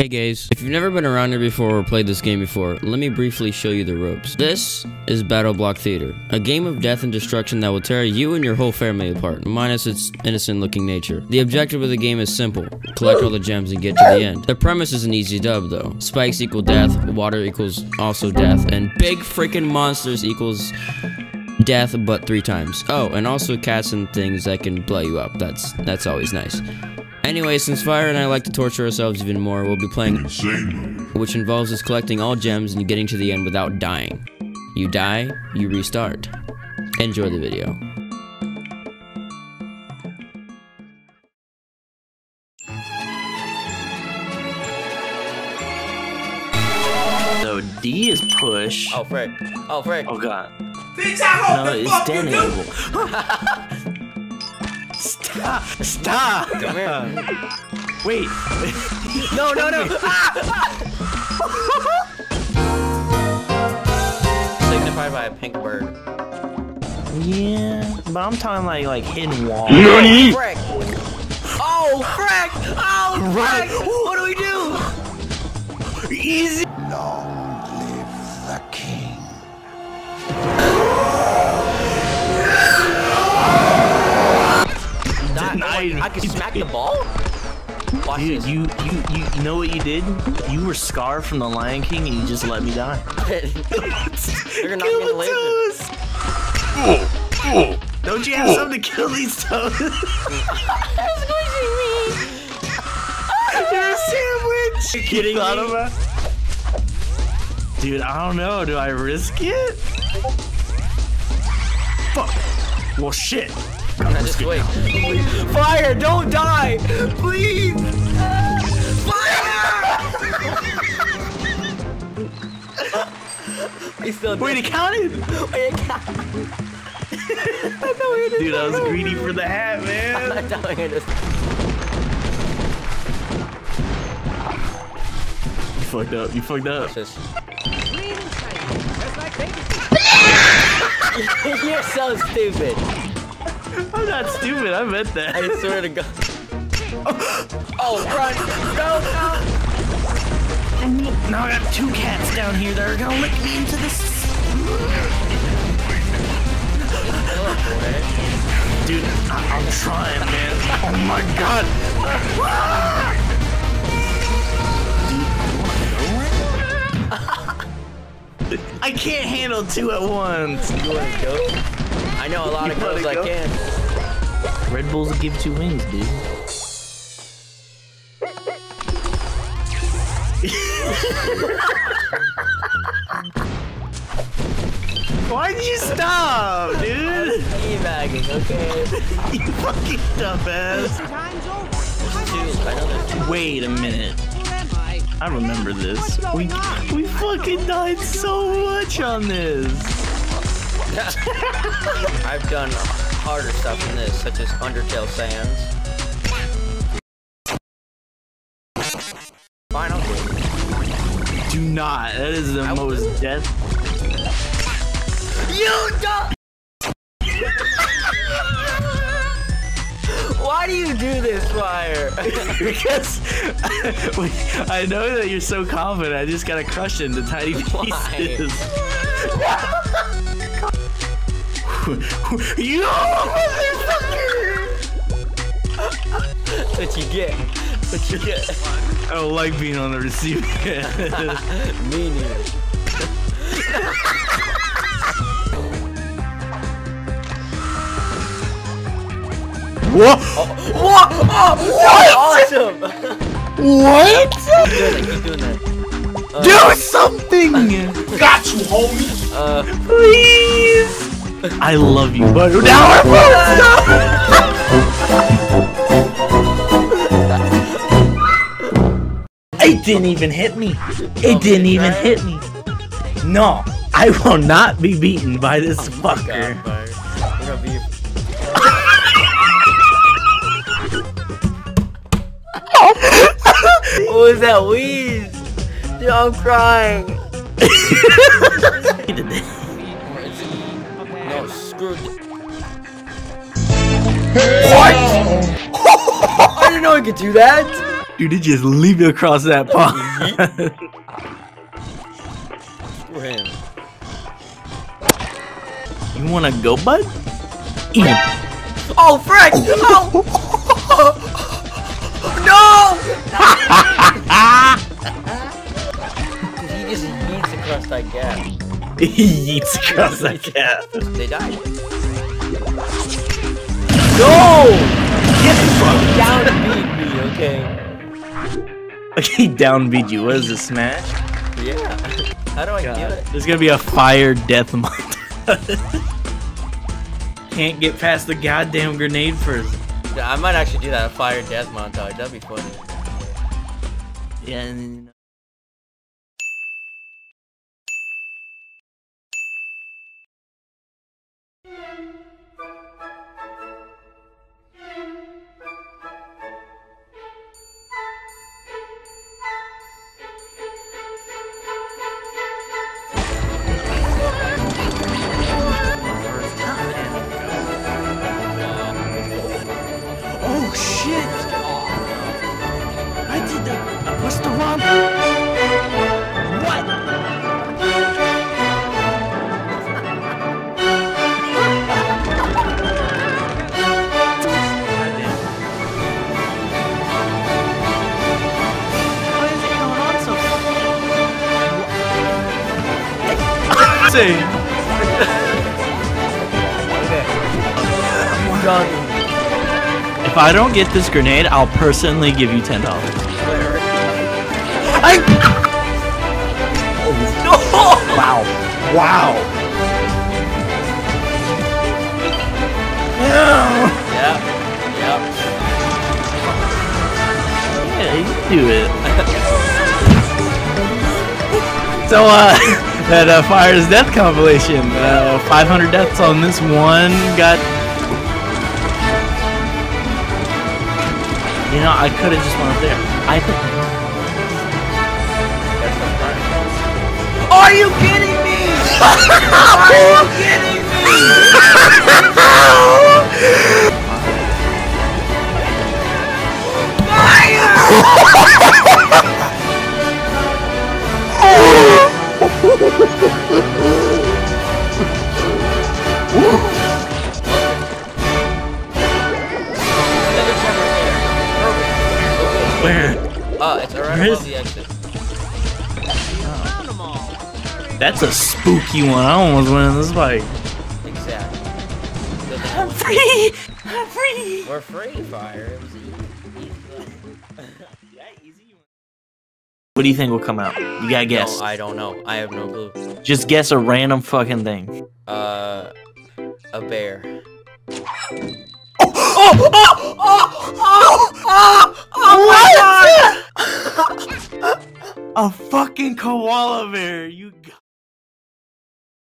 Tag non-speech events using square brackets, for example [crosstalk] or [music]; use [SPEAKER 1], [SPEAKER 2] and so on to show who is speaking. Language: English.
[SPEAKER 1] Hey guys, if you've never been around here before or played this game before, let me briefly show you the ropes. This is Battleblock Theater, a game of death and destruction that will tear you and your whole family apart, minus its innocent looking nature. The objective of the game is simple, collect all the gems and get to the end. The premise is an easy dub though. Spikes equal death, water equals also death, and big freaking monsters equals death but three times. Oh, and also cats and things that can blow you up. That's that's always nice. Anyway, since Fire and I like to torture ourselves even more, we'll be playing
[SPEAKER 2] Insane Mode,
[SPEAKER 1] which involves us collecting all gems and getting to the end without dying. You die, you restart. Enjoy the video.
[SPEAKER 3] So D is push.
[SPEAKER 4] Oh, frick. Oh, frick.
[SPEAKER 3] Oh god.
[SPEAKER 5] Bitch, I hope
[SPEAKER 3] No,
[SPEAKER 5] the
[SPEAKER 3] it's
[SPEAKER 5] fuck
[SPEAKER 3] den
[SPEAKER 5] you
[SPEAKER 3] enable. [laughs] Stop! Stop!
[SPEAKER 4] Come here.
[SPEAKER 3] Wait.
[SPEAKER 4] No, no, no. Signified by a pink bird.
[SPEAKER 3] yeah, but I'm talking like like hidden wall.
[SPEAKER 4] Oh, frick. Oh, frick. Oh, frick. What do we do?
[SPEAKER 3] Easy.
[SPEAKER 4] I can smack the ball? Watch
[SPEAKER 3] Dude,
[SPEAKER 4] this.
[SPEAKER 3] you, you you you know what you did? You were Scar from the Lion King and you just let me die. [laughs]
[SPEAKER 4] They're gonna knock me in the laser.
[SPEAKER 3] Don't you have something to kill these toes? [laughs] You're a sandwich. Are You
[SPEAKER 4] kidding
[SPEAKER 3] thought
[SPEAKER 4] me?
[SPEAKER 3] about- Dude, I don't know. Do I risk it? Fuck. Well, shit.
[SPEAKER 4] Now just wait. Fire! Don't die! Please! Fire! He's still
[SPEAKER 3] Wait, he counted.
[SPEAKER 4] Wait, it count- [laughs]
[SPEAKER 3] Dude, I was greedy for the hat, man.
[SPEAKER 4] I'm telling you this.
[SPEAKER 3] You fucked up. You fucked up.
[SPEAKER 4] Just... [laughs] You're so stupid.
[SPEAKER 3] I'm not stupid. I meant that.
[SPEAKER 4] I swear to God. Oh, run! No, no!
[SPEAKER 3] Now I got two cats down here that are gonna lick me into this. Dude, I- I'm trying, man. Oh my god. Dude, I can't handle two at once.
[SPEAKER 4] You wanna go? I know a lot of girls
[SPEAKER 3] wanna
[SPEAKER 4] I
[SPEAKER 3] go?
[SPEAKER 4] can.
[SPEAKER 3] Red Bulls give two wings, dude. Why'd you stop, [laughs] dude?
[SPEAKER 4] Teabagging, okay? [laughs]
[SPEAKER 3] You fucking dumbass.
[SPEAKER 4] Two. I know there's two.
[SPEAKER 3] Wait a minute. I remember this. We we fucking died so much on this. [laughs]
[SPEAKER 4] I've done harder stuff than this, such as Undertale Sans. Fine, I'll do.
[SPEAKER 3] Do not. That is the
[SPEAKER 4] I
[SPEAKER 3] most death.
[SPEAKER 4] You don't! Why do you do this, Fire? [laughs]
[SPEAKER 3] because [laughs] I know that you're so confident. I just gotta crush it into tiny pieces. You
[SPEAKER 4] That's what you get. What you get.
[SPEAKER 3] I don't like being on the receiving [laughs] end.
[SPEAKER 4] Me neither.
[SPEAKER 3] what?
[SPEAKER 4] What? Oh, awesome!
[SPEAKER 3] What?
[SPEAKER 4] Keep doing that, keep doing that.
[SPEAKER 3] Do something! [laughs]
[SPEAKER 5] Got you, homie.
[SPEAKER 4] Uh,
[SPEAKER 3] Please! I love you, but now we're It didn't even hit me. It didn't even hit me. No, I will not be beaten by this oh fucker.
[SPEAKER 4] God, Fire. We're gonna be. [laughs] what was that wheeze? Dude, I'm crying. [laughs] No, screw it. What? I didn't know I could do that.
[SPEAKER 3] Dude, it just leap across that pond. [laughs]
[SPEAKER 1] For him.
[SPEAKER 3] you wanna go, bud? Eat.
[SPEAKER 4] Oh, frick! [laughs] Oh! no!
[SPEAKER 1] He just yeets across that gap. [laughs]
[SPEAKER 3] he yeets across that gap.
[SPEAKER 1] They died.
[SPEAKER 3] No! Get fucked
[SPEAKER 1] Down beat me, okay? [laughs]
[SPEAKER 3] Okay, downbeat you. What is this, smash?
[SPEAKER 1] Yeah. How do I get it?
[SPEAKER 3] There's gonna be a fire death month. [laughs] Can't get past the goddamn grenade first.
[SPEAKER 1] I might actually do that, a fire death montage. That'd be funny.
[SPEAKER 3] Yeah, Wrong. What? If I don't get this grenade, I'll personally give you ten dollars. I. Oh, Wow! Wow! Yeah,
[SPEAKER 1] Yep. Yep.
[SPEAKER 3] yeah, you can do it. [laughs] so, uh, [laughs] that uh, Fire's Death compilation. Uh, 500 deaths on this one. Got. You know, I could have just went up there. I
[SPEAKER 4] Are you kidding me?
[SPEAKER 3] Where?
[SPEAKER 1] Oh, it's right above
[SPEAKER 3] is-
[SPEAKER 1] the exit.
[SPEAKER 3] That's a spooky one. I almost went in this fight.
[SPEAKER 1] Exactly.
[SPEAKER 3] I'm free! I'm free!
[SPEAKER 1] We're free fire. It was.
[SPEAKER 3] What do you think will come out? You gotta guess.
[SPEAKER 1] No, I don't know. I have no clue.
[SPEAKER 3] Just guess a random fucking thing.
[SPEAKER 1] Uh, a bear. Oh! Oh!
[SPEAKER 3] A fucking koala bear! You got